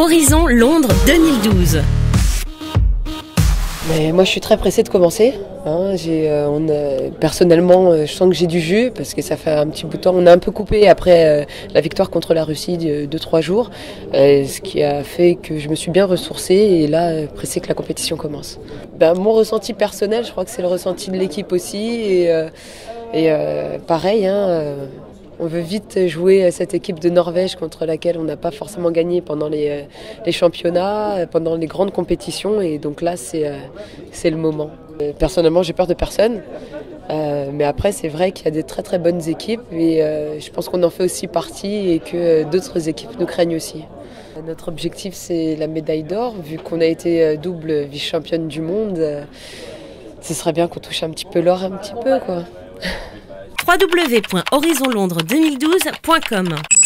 Horizon Londres 2012. Mais moi, je suis très pressée de commencer. Hein. Euh, a- personnellement, euh, je sens que j'ai du jus parce que ça fait un petit bout de temps. On a un peu coupé après euh, la victoire contre la Russie de 2-3 jours, euh, ce qui a fait que je me suis bien ressourcée et là, euh, pressée que la compétition commence. Ben, mon ressenti personnel, je crois que c'est le ressenti de l'équipe aussi. Et, euh, euh, pareil, hein, euh, on veut vite jouer cette équipe de Norvège contre laquelle on n'a pas forcément gagné pendant les, euh, championnats, euh, pendant les grandes compétitions. Et donc là, c'est euh, le moment. Personnellement, j'ai peur de personne. Mais après, c'est vrai qu'il y a des très très bonnes équipes et je pense qu'on en fait aussi partie et que d'autres équipes nous craignent aussi. Notre objectif, c'est la médaille d'or. Vu qu'on a été double vice-championne du monde, ce serait bien qu'on touche un petit peu l'or un petit peu. www.horizonlondres2012.com